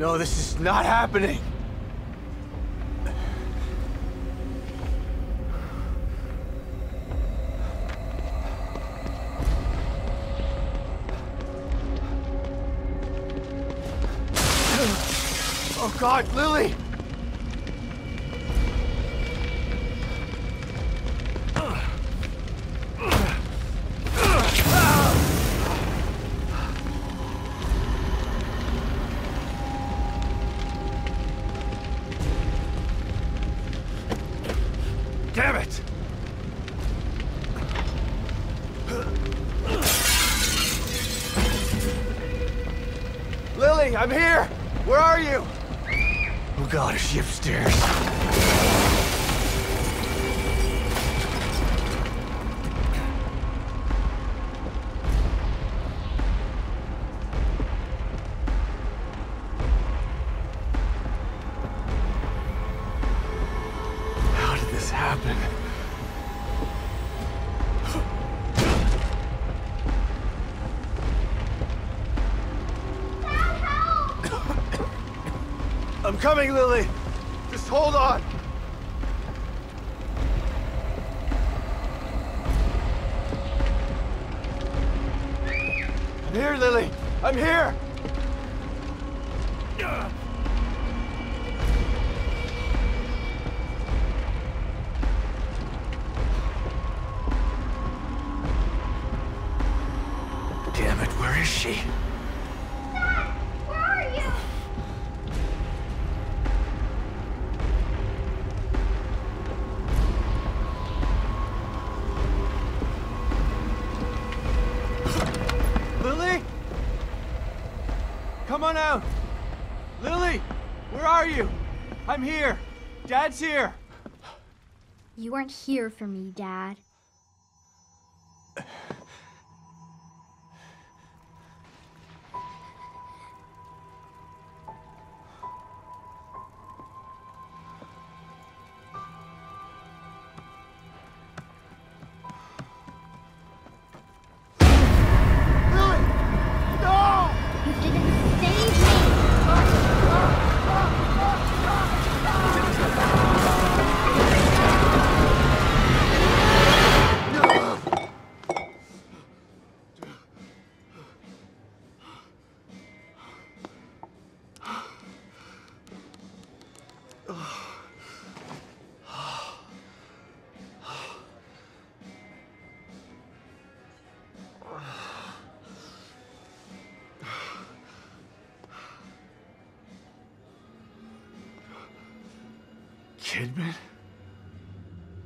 No, this is not happening. Oh God, Lily! Happen? I'm coming, Lily. Just hold on. I'm here, Lily. I'm here. Here. You weren't here for me, Dad.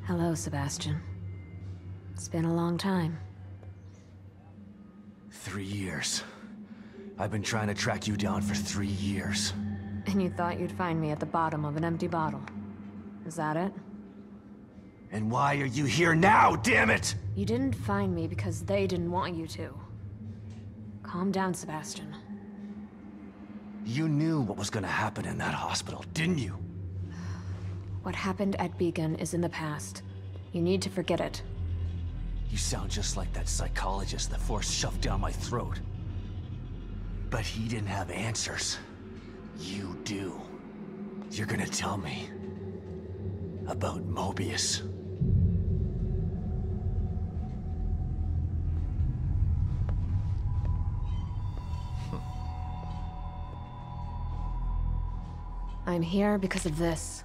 Hello, Sebastian. It's been a long time. Three years. I've been trying to track you down for three years. And you thought you'd find me at the bottom of an empty bottle. Is that it? And why are you here now, damn it? You didn't find me because they didn't want you to. Calm down, Sebastian. You knew what was gonna happen in that hospital, didn't you? What happened at Beacon is in the past. You need to forget it. You sound just like that psychologist the Force shoved down my throat. But he didn't have answers. You do. You're gonna tell me about Mobius. I'm here because of this.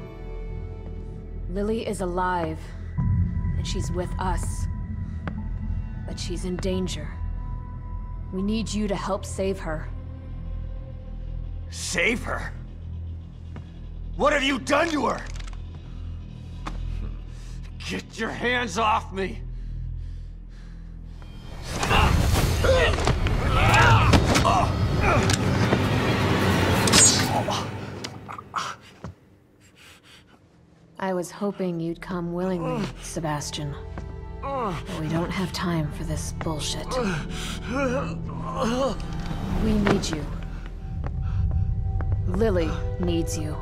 Lily is alive, and she's with us. But she's in danger. We need you to help save her. Save her? What have you done to her? Get your hands off me! Ah! I was hoping you'd come willingly, Sebastian. But we don't have time for this bullshit. We need you. Lily needs you.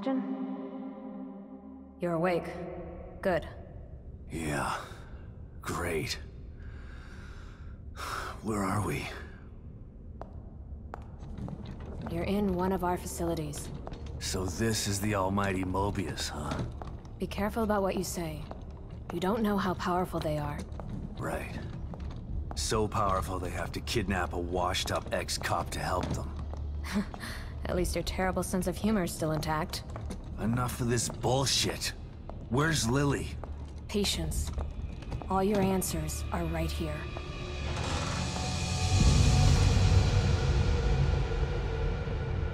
Sebastian? You're awake. Good. Yeah. Great. Where are we? You're in one of our facilities. So this is the almighty Mobius, huh? Be careful about what you say. You don't know how powerful they are. Right. So powerful they have to kidnap a washed-up ex-cop to help them. At least your terrible sense of humor is still intact. Enough of this bullshit. Where's Lily? Patience. All your answers are right here.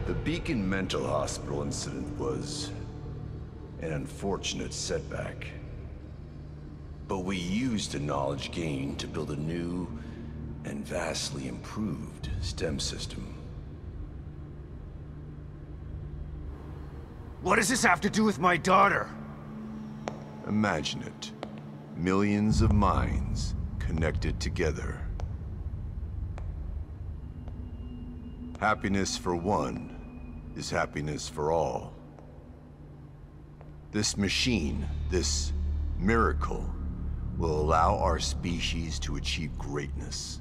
The Beacon Mental Hospital incident was an unfortunate setback. But we used the knowledge gained to build a new and vastly improved STEM system. What does this have to do with my daughter? Imagine it. Millions of minds connected together. Happiness for one is happiness for all. This machine, this miracle, will allow our species to achieve greatness.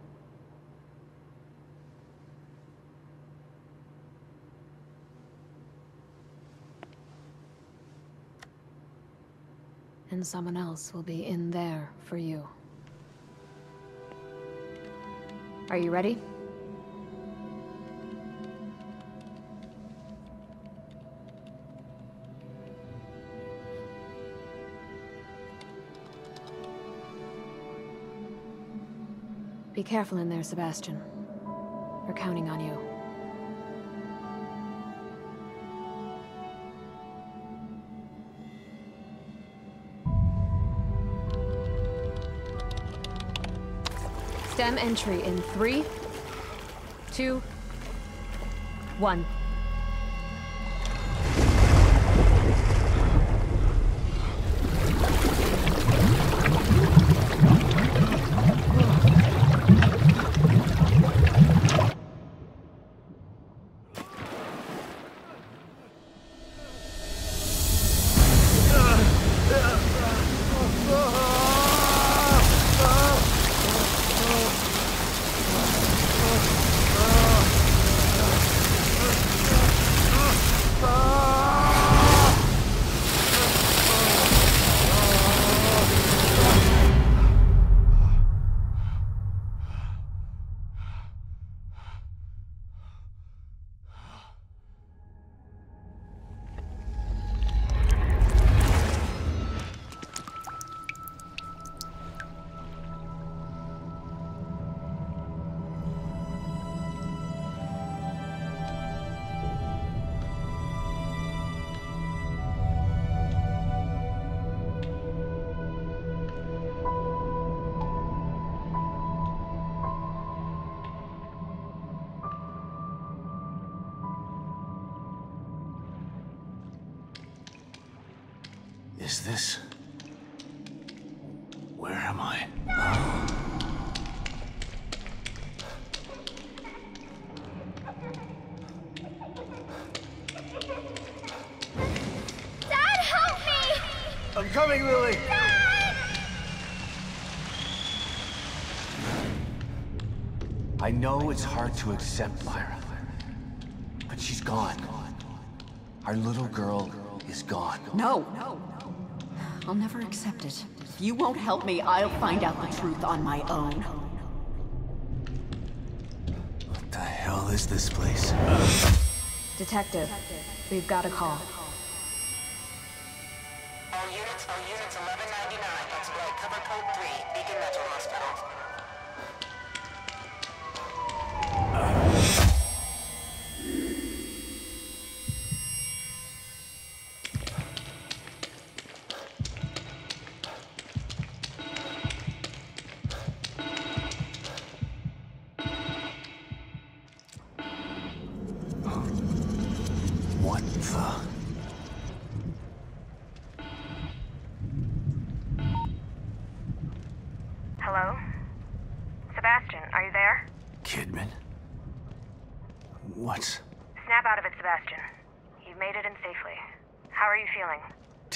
And someone else will be in there for you. Are you ready? Be careful in there, Sebastian. We're counting on you. STEM entry in three, two, One. Is know it's hard to accept, Myra. But she's gone. Our little girl is gone. No. I'll never accept it. If you won't help me, I'll find out the truth on my own. What the hell is this place? Detective, we've got a call.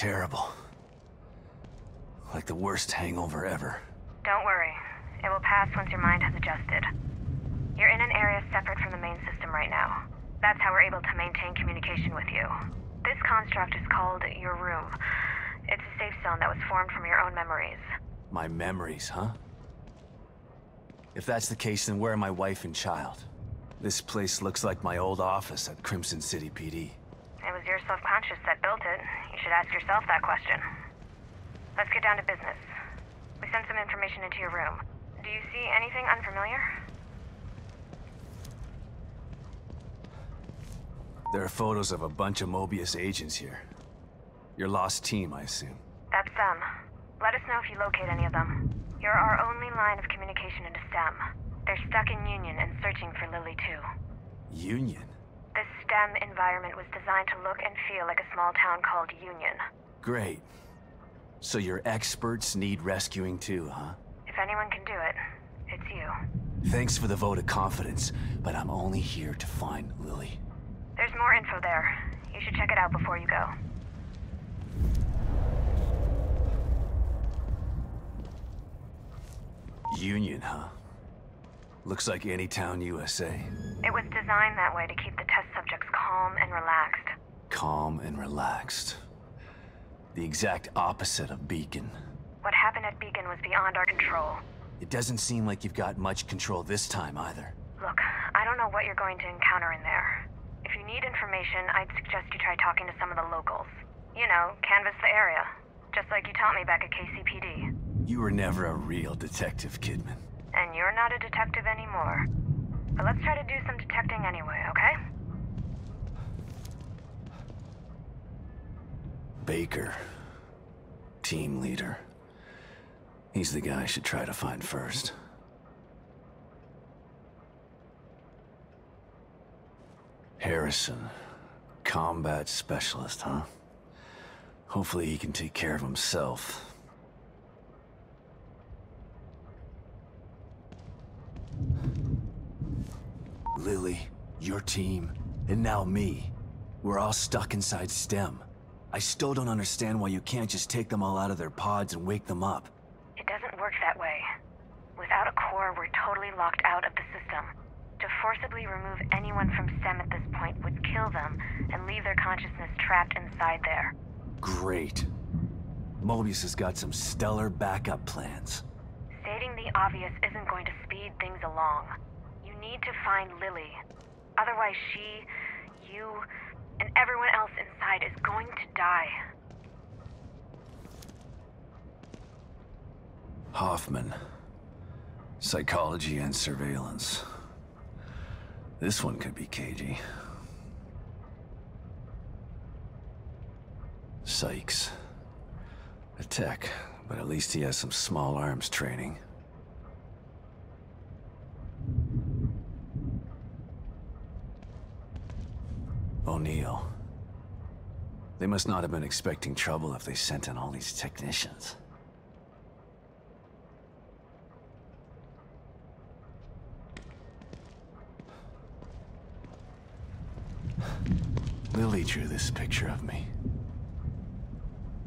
Terrible? Like the worst hangover ever. Don't worry. It will pass once your mind has adjusted. You're in an area separate from the main system right now. That's how we're able to maintain communication with you. This construct is called your room. It's a safe zone that was formed from your own memories. My memories, huh? If that's the case, then where are my wife and child? This place looks like my old office at Krimson City PD. It was your subconscious that built it. You should ask yourself that question. Let's get down to business. We sent some information into your room. Do you see anything unfamiliar? There are photos of a bunch of Mobius agents here. Your lost team, I assume. That's them. Let us know if you locate any of them. You're our only line of communication into STEM. They're stuck in Union and searching for Lily too. Union? STEM environment was designed to look and feel like a small town called Union. Great. So your experts need rescuing too, huh? If anyone can do it, it's you. Thanks for the vote of confidence, but I'm only here to find Lily. There's more info there. You should check it out before you go. Union, huh? Looks like any town USA. It was designed that way to keep the test calm and relaxed. Calm and relaxed. The exact opposite of Beacon. What happened at Beacon was beyond our control. It doesn't seem like you've got much control this time either. Look, I don't know what you're going to encounter in there. If you need information, I'd suggest you try talking to some of the locals. You know, canvass the area. Just like you taught me back at KCPD. You were never a real detective, Kidman. And you're not a detective anymore. But let's try to do some detecting anyway, okay? Baker. Team leader. He's the guy I should try to find first. Harrison. Combat specialist, huh? Hopefully he can take care of himself. Lily, your team, and now me. We're all stuck inside STEM. I still don't understand why you can't just take them all out of their pods and wake them up. It doesn't work that way. Without a core, we're totally locked out of the system. To forcibly remove anyone from STEM at this point would kill them and leave their consciousness trapped inside there. Great. Mobius has got some stellar backup plans. Stating the obvious isn't going to speed things along. You need to find Lily. Otherwise, she, you, and everyone else inside is going to die. Hoffman. Psychology and surveillance. This one could be cagey. Sykes. A tech, but at least he has some small arms training. O'Neal. They must not have been expecting trouble if they sent in all these technicians. Lily drew this picture of me.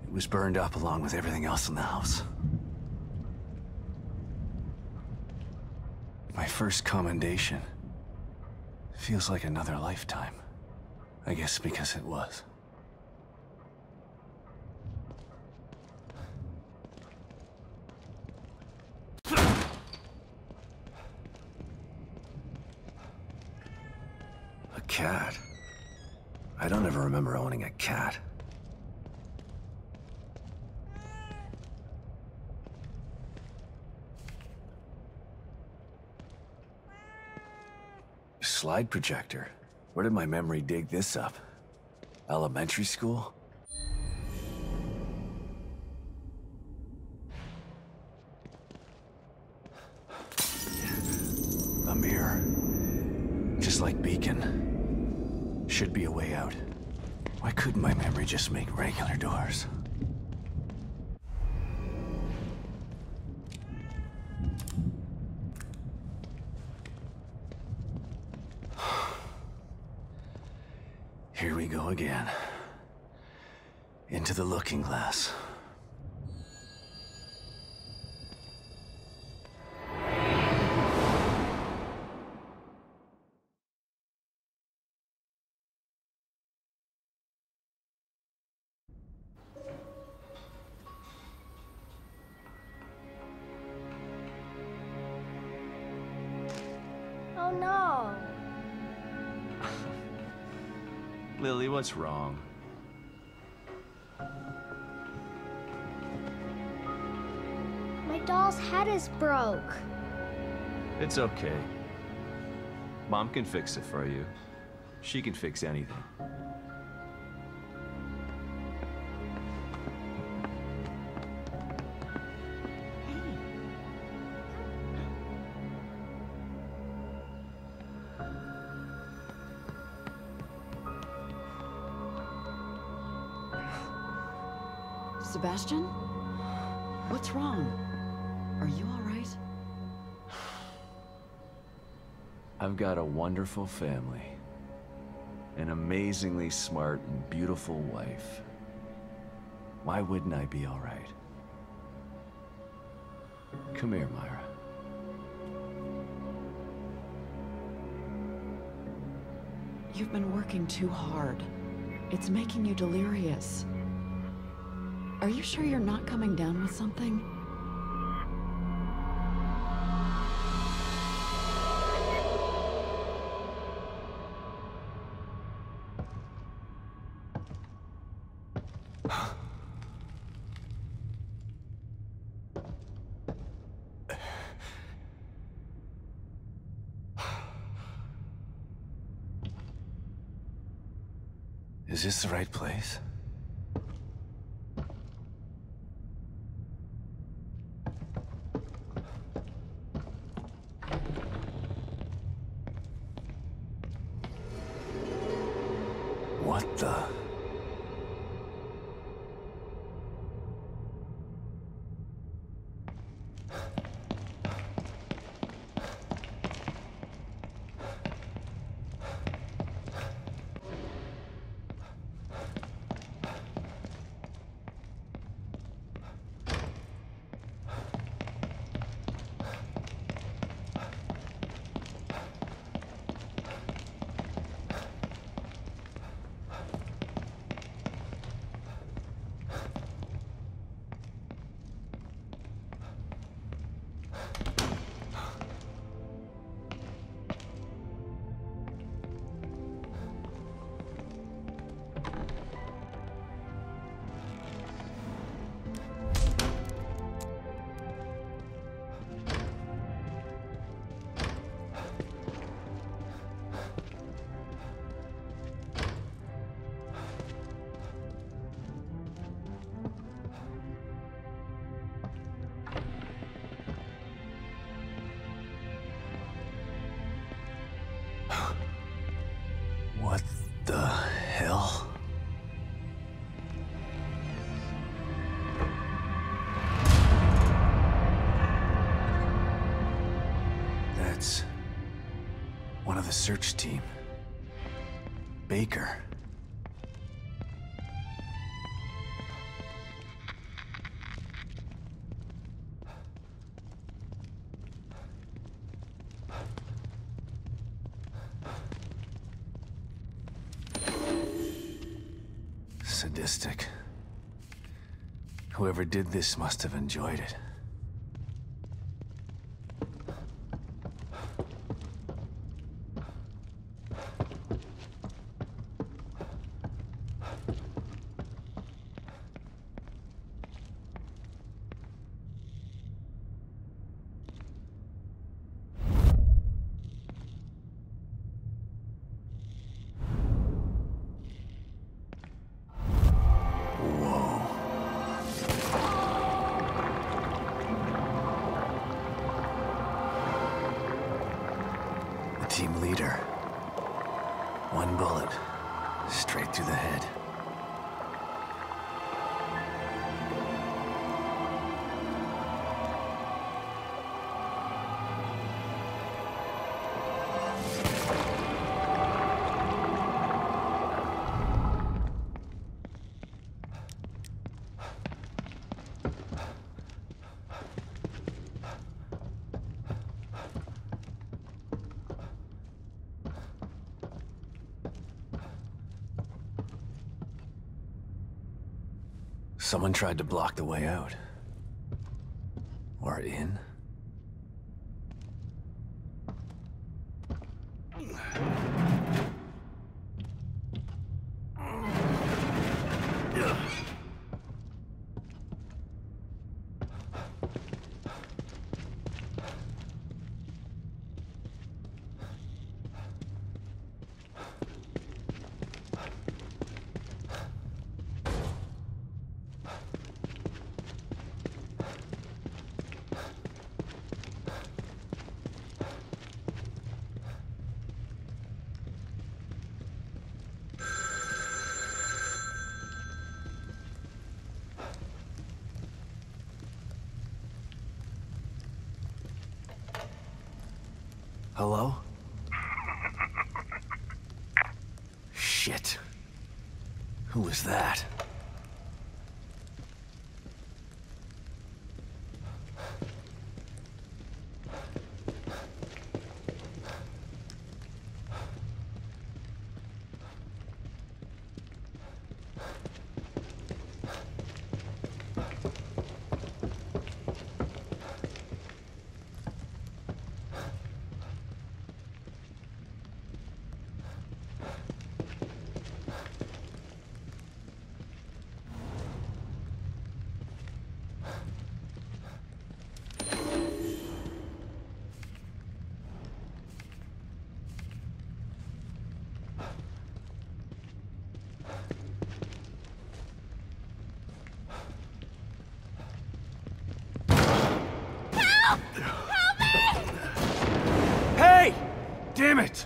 It was burned up along with everything else in the house. My first commendation. Feels like another lifetime. I guess because it was. A cat. I don't ever remember owning a cat. Slide projector. Where did my memory dig this up? Elementary school? Just make regular doors? Here we go again. Into the looking glass. What's wrong? My doll's head is broke. It's okay. Mom can fix it for you. She can fix anything. Sebastian? What's wrong? Are you all right? I've got a wonderful family. An amazingly smart and beautiful wife. Why wouldn't I be all right? Come here, Myra. You've been working too hard. It's making you delirious. Are you sure you're not coming down with something? Is this the right place? That's one of the search team. Baker. Sadistic. Whoever did this must have enjoyed it. Someone tried to block the way out. Or in. Hello? Shit. Who was that? Hey! Damn it!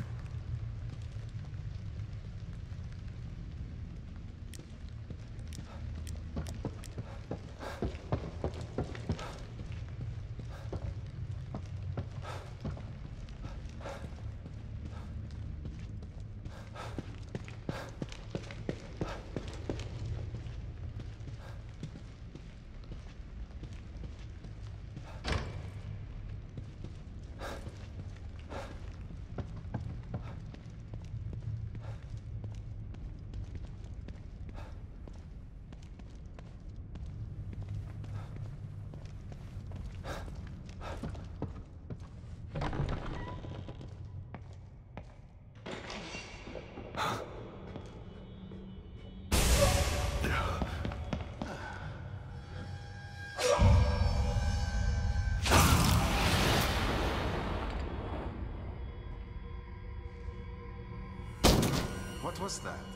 Was that?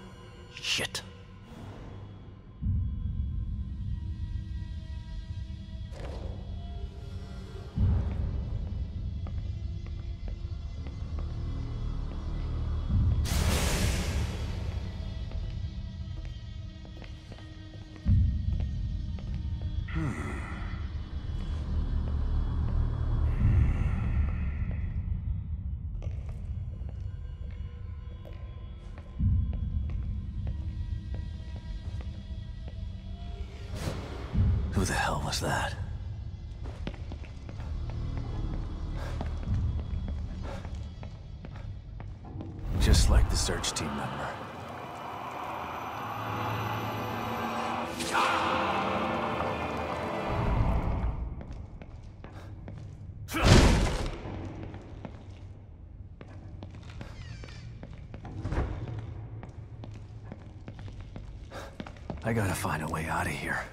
Was that? Just like the search team member. I gotta find a way out of here.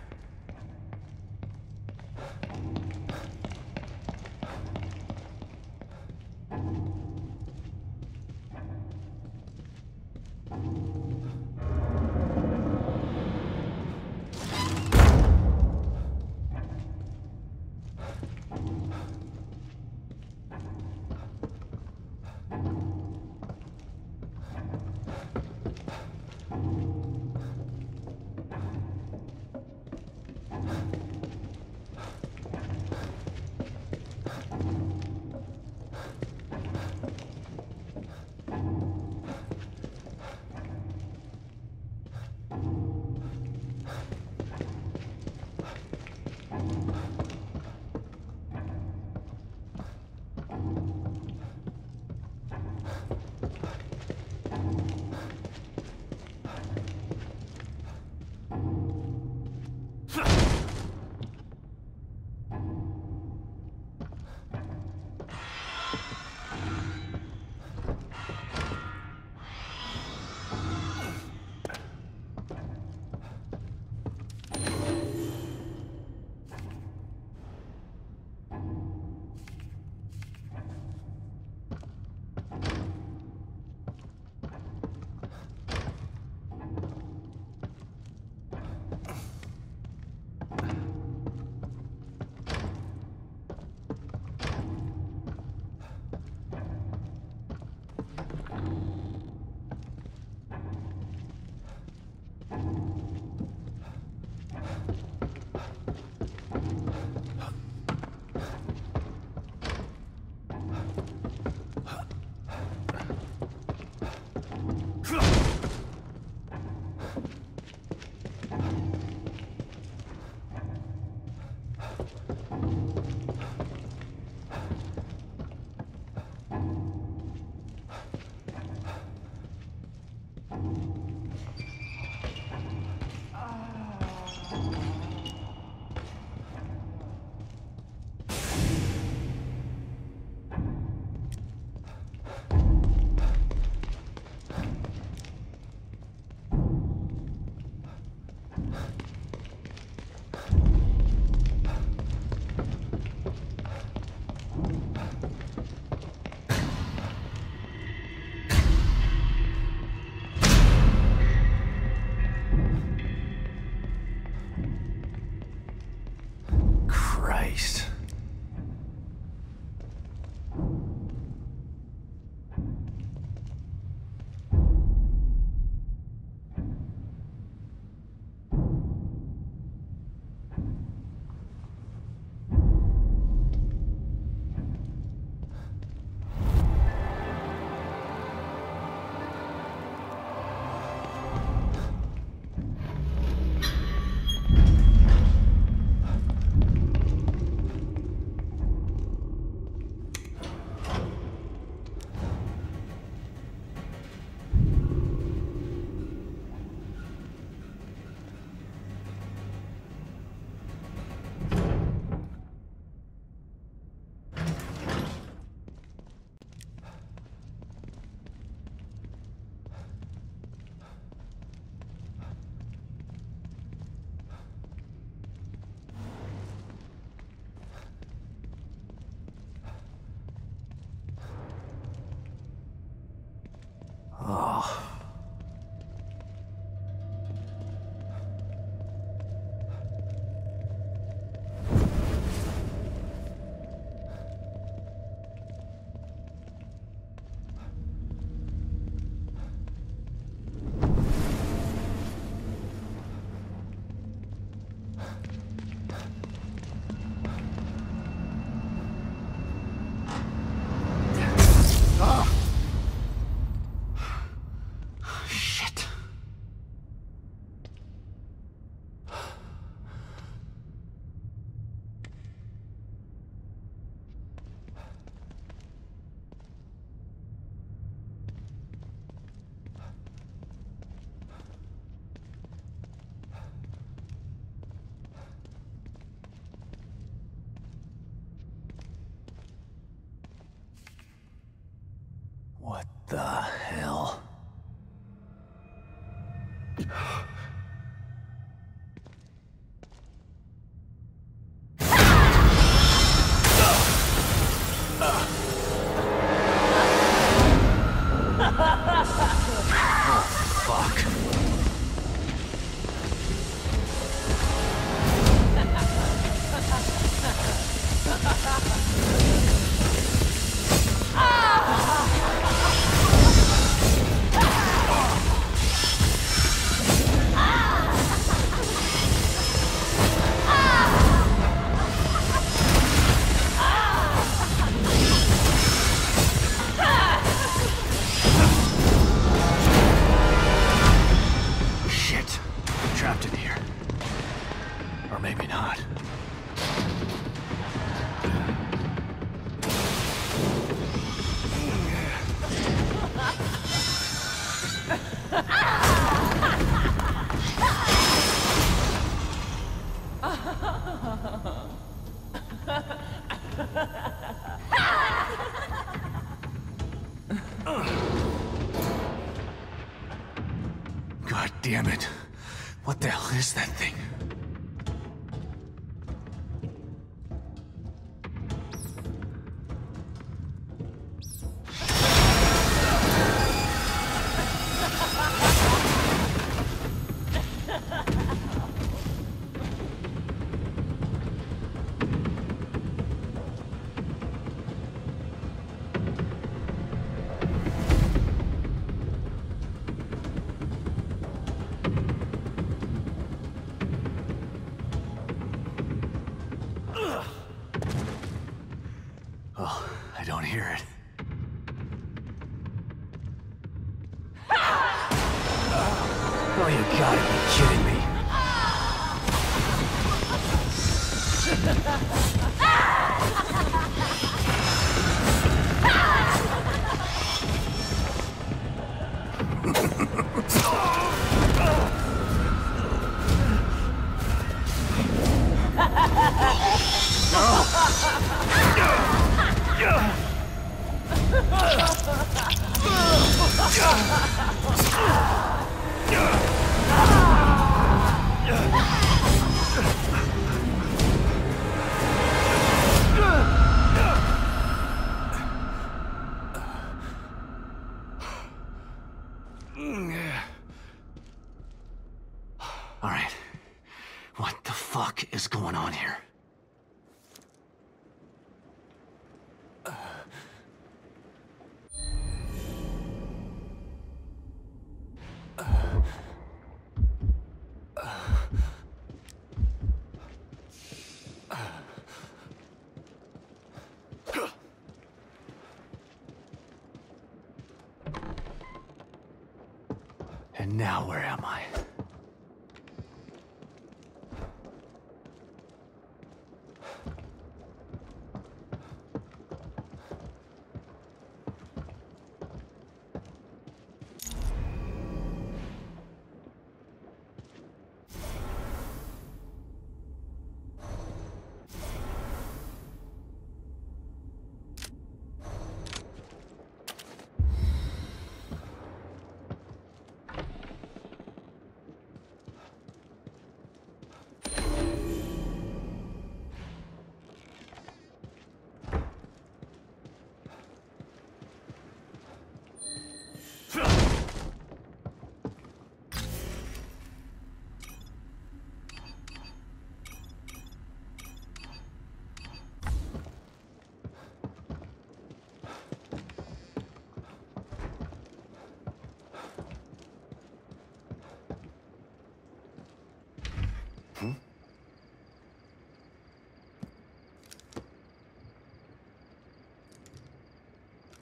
Now where am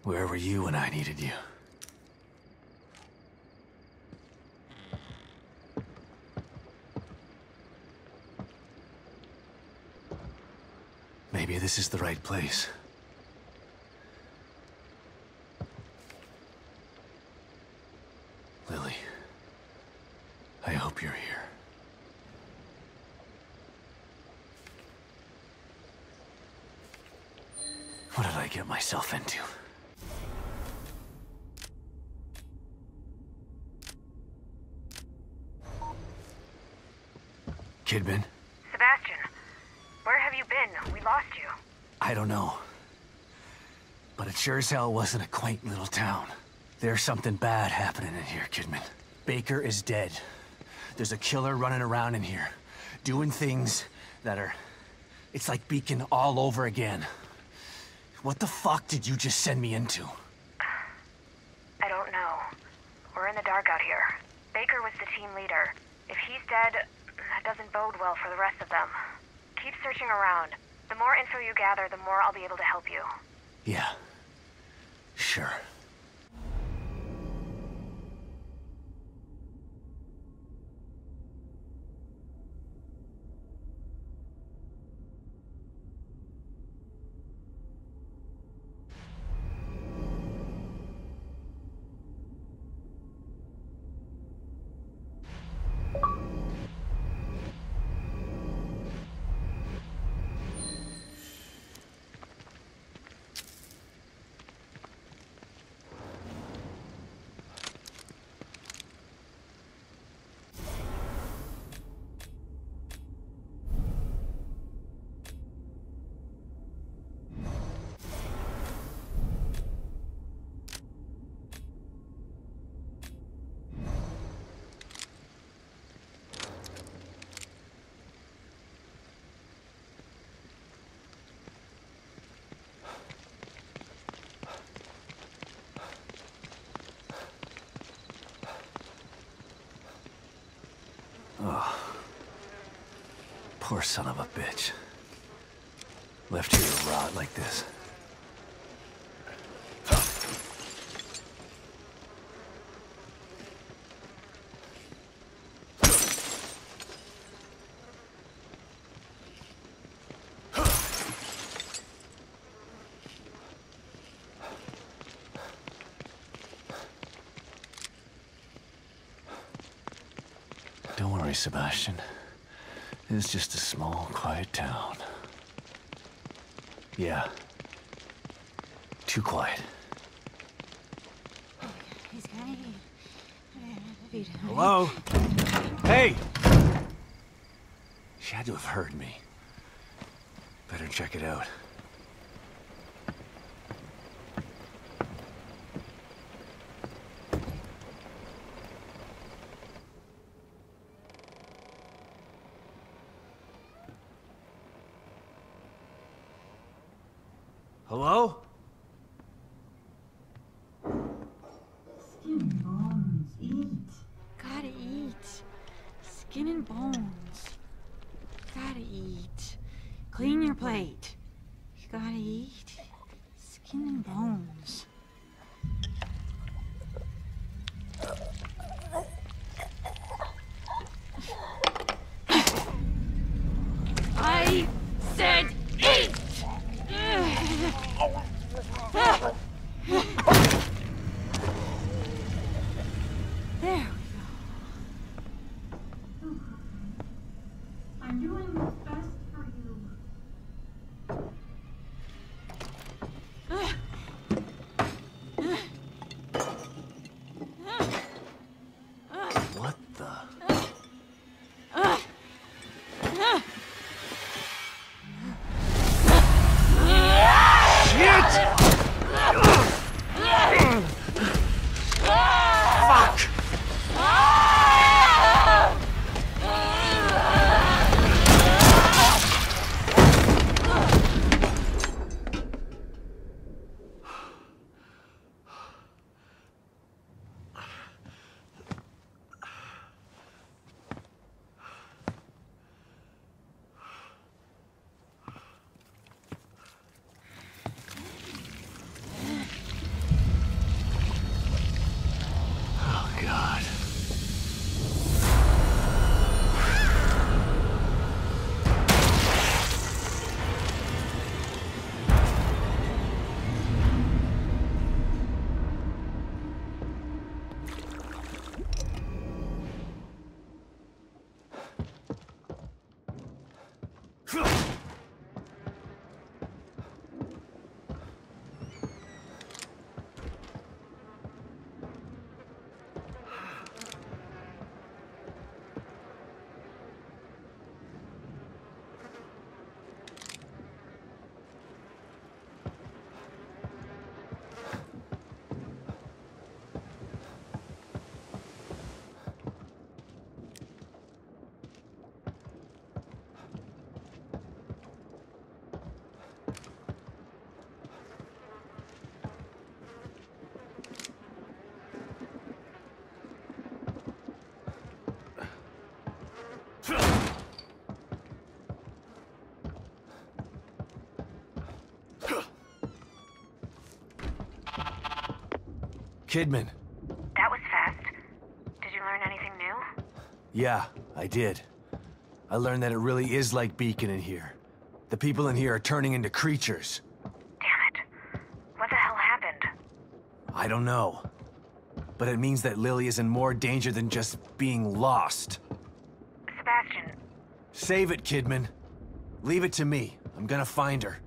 Where were you when I needed you? Maybe this is the right place. Lily, I hope you're here. What did I get myself into? Kidman? Sebastian, where have you been? We lost you. I don't know. But it sure as hell wasn't a quaint little town. There's something bad happening in here, Kidman. Baker is dead. There's a killer running around in here, doing things that are... It's like Beacon all over again. What the fuck did you just send me into? I don't know. We're in the dark out here. Baker was the team leader. If he's dead, that doesn't bode well for the rest of them. Searching around. The more info you gather, the more I'll be able to help you. Yeah. Sure. Poor son of a bitch. Left here to rot like this. Don't worry, Sebastian. It's just a small, quiet town. Yeah. Too quiet. Hello? Hey! She had to have heard me. Better check it out. God. Kidman. That was fast. Did you learn anything new? Yeah, I did. I learned that it really is like Beacon in here. The people in here are turning into creatures. Damn it. What the hell happened? I don't know. But it means that Lily is in more danger than just being lost. Sebastian, Save it, Kidman. Leave it to me. I'm gonna find her.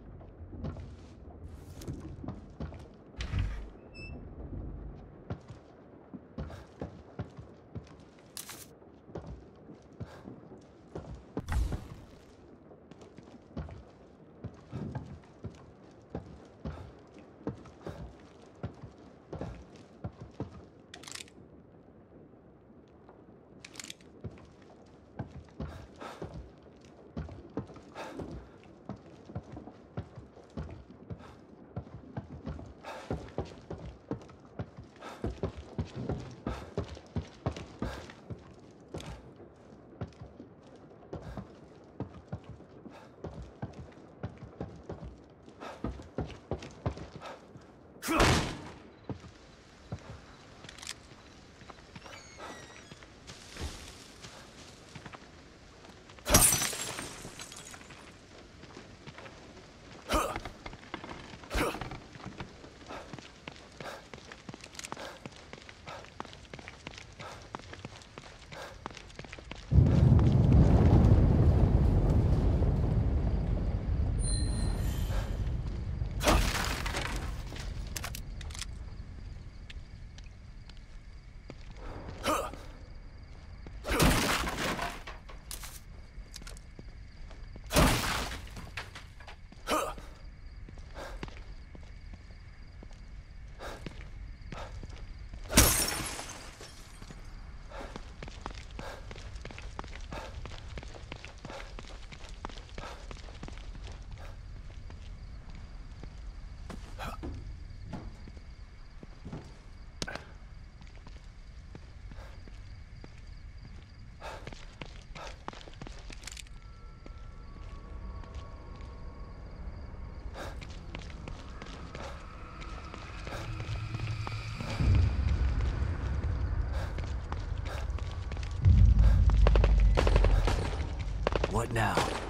Now?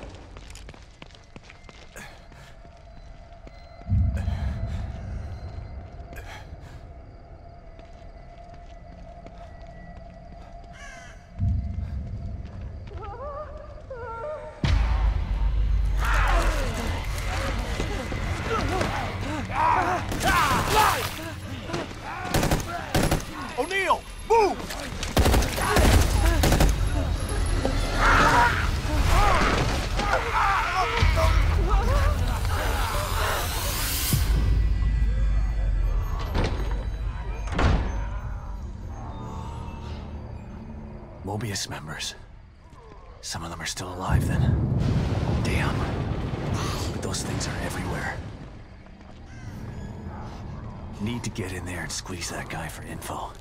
Mobius members. Some of them are still alive then. Damn. But those things are everywhere. Need to get in there and squeeze that guy for info.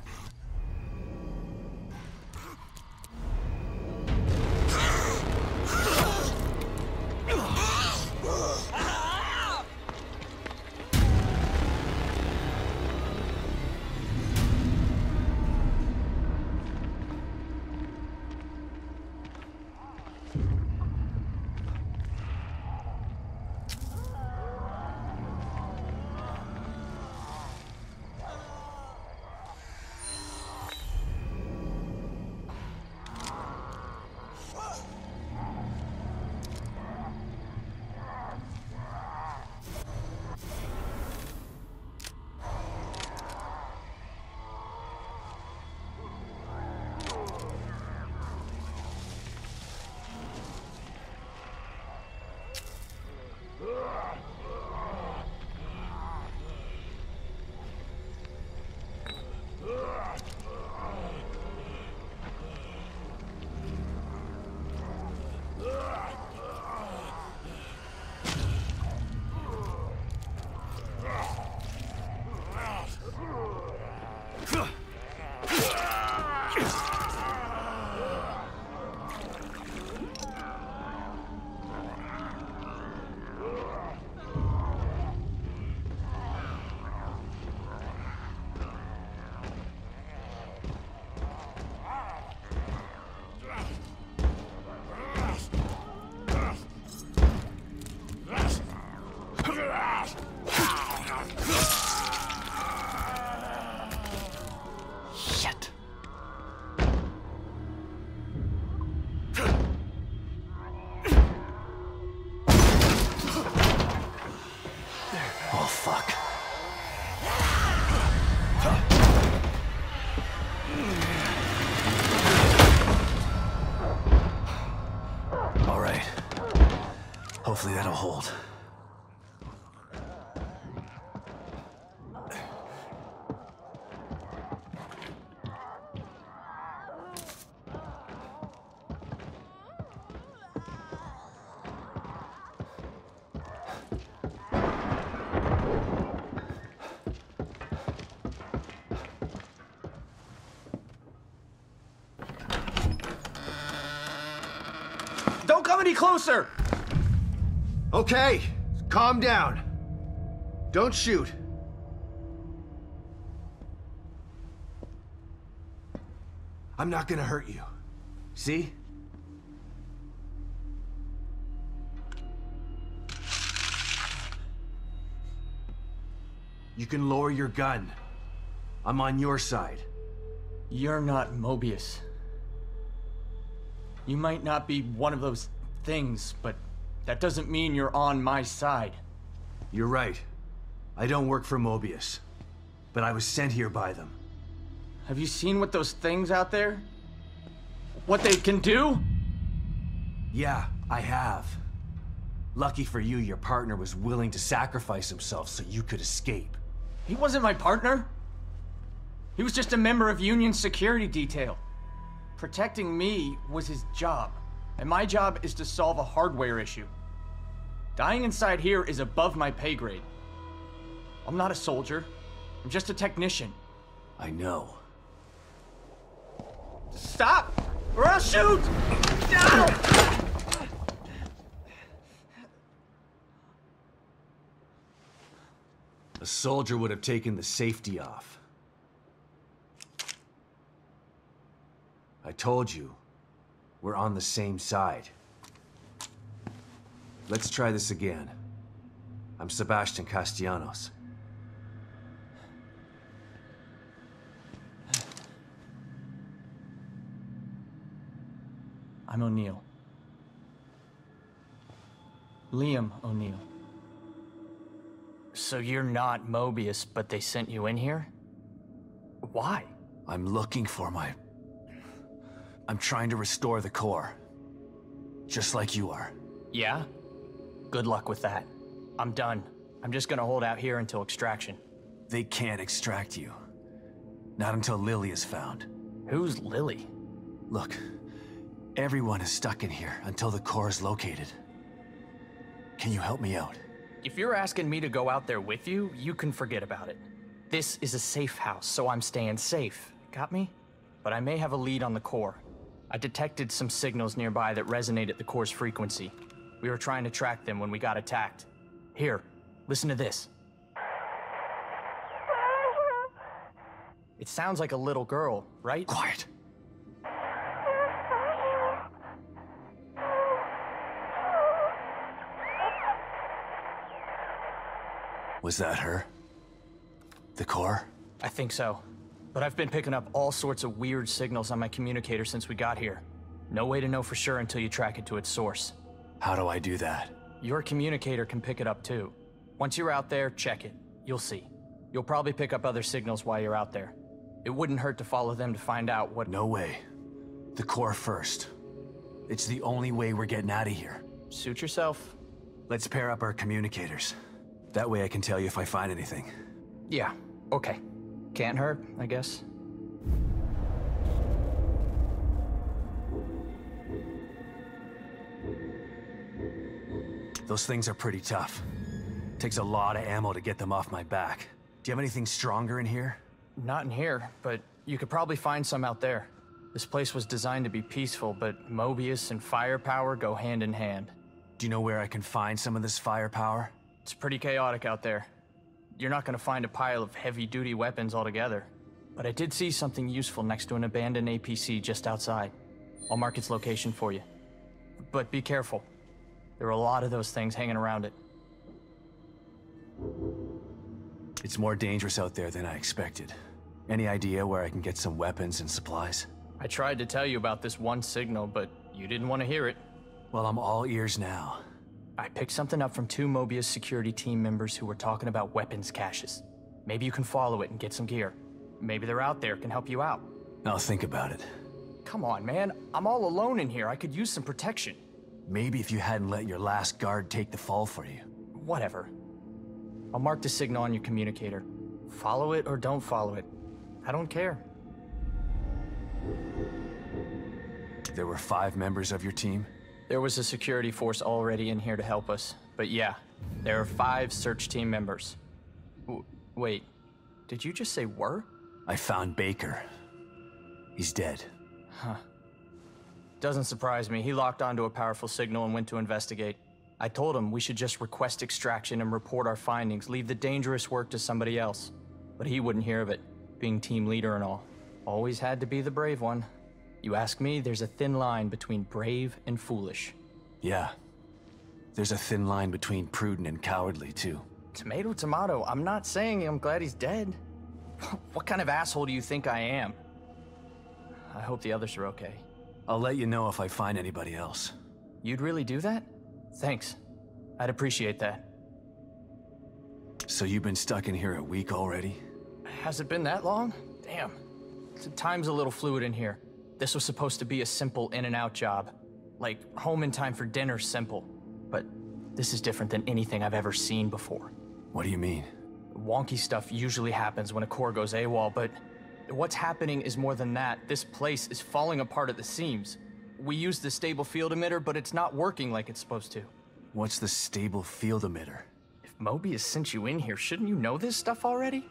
Hopefully that'll hold. Don't come any closer! Okay, calm down. Don't shoot. I'm not gonna hurt you. See? You can lower your gun. I'm on your side. You're not Mobius. You might not be one of those things, but that doesn't mean you're on my side. You're right. I don't work for Mobius. But I was sent here by them. Have you seen what those things out there? What they can do? Yeah, I have. Lucky for you, your partner was willing to sacrifice himself so you could escape. He wasn't my partner. He was just a member of Union security detail. Protecting me was his job, and my job is to solve a hardware issue. Dying inside here is above my pay grade. I'm not a soldier. I'm just a technician. I know. Stop! Or I'll shoot! No! A soldier would have taken the safety off. I told you, we're on the same side. Let's try this again. I'm Sebastian Castellanos. I'm O'Neal. Liam O'Neal. So you're not Mobius, but they sent you in here? Why? I'm looking for my... I'm trying to restore the core. Just like you are. Yeah? Good luck with that. I'm done. I'm just gonna hold out here until extraction. They can't extract you. Not until Lily is found. Who's Lily? Look, everyone is stuck in here until the core is located. Can you help me out? If you're asking me to go out there with you, you can forget about it. This is a safe house, so I'm staying safe. Got me? But I may have a lead on the core. I detected some signals nearby that resonate at the core's frequency. We were trying to track them when we got attacked. Here, listen to this. It sounds like a little girl, right? Quiet. Was that her? The core? I think so. But I've been picking up all sorts of weird signals on my communicator since we got here. No way to know for sure until you track it to its source. How do I do that? Your communicator can pick it up too. Once you're out there, check it. You'll see. You'll probably pick up other signals while you're out there. It wouldn't hurt to follow them to find out what- No way. The core first. It's the only way we're getting out of here. Suit yourself. Let's pair up our communicators. That way I can tell you if I find anything. Yeah, okay. Can't hurt, I guess. Those things are pretty tough. Takes a lot of ammo to get them off my back. Do you have anything stronger in here? Not in here, but you could probably find some out there. This place was designed to be peaceful, but Mobius and firepower go hand in hand. Do you know where I can find some of this firepower? It's pretty chaotic out there. You're not gonna find a pile of heavy-duty weapons altogether. But I did see something useful next to an abandoned APC just outside. I'll mark its location for you. But be careful. There are a lot of those things hanging around it. It's more dangerous out there than I expected. Any idea where I can get some weapons and supplies? I tried to tell you about this one signal, but you didn't want to hear it. Well, I'm all ears now. I picked something up from two Mobius security team members who were talking about weapons caches. Maybe you can follow it and get some gear. Maybe they're out there, can help you out. I'll think about it. Come on, man. I'm all alone in here. I could use some protection. Maybe if you hadn't let your last guard take the fall for you. Whatever. I'll mark the signal on your communicator. Follow it or don't follow it. I don't care. There were five members of your team? There was a security force already in here to help us. But yeah, there are five search team members. W wait, did you just say were? I found Baker. He's dead. Huh. Doesn't surprise me. He locked onto a powerful signal and went to investigate. I told him we should just request extraction and report our findings, leave the dangerous work to somebody else. But he wouldn't hear of it, being team leader and all. Always had to be the brave one. You ask me, there's a thin line between brave and foolish. Yeah. There's a thin line between prudent and cowardly, too. Tomato, tomato. I'm not saying I'm glad he's dead. what kind of asshole do you think I am? I hope the others are okay. I'll let you know if I find anybody else. You'd really do that? Thanks. I'd appreciate that. So you've been stuck in here a week already? Has it been that long? Damn. Time's a little fluid in here. This was supposed to be a simple in and out job. Like, home in time for dinner simple. But this is different than anything I've ever seen before. What do you mean? Wonky stuff usually happens when a core goes AWOL, but what's happening is more than that. This place is falling apart at the seams. We use the stable field emitter, but it's not working like it's supposed to. What's the stable field emitter? If Mobius sent you in here, shouldn't you know this stuff already?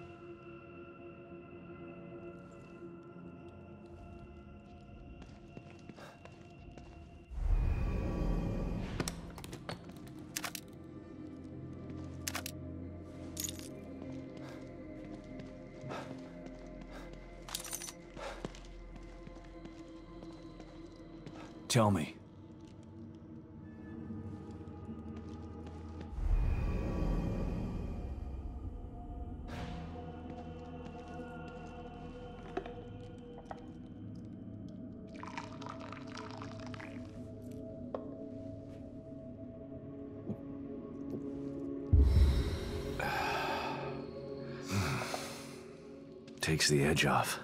Takes the edge off.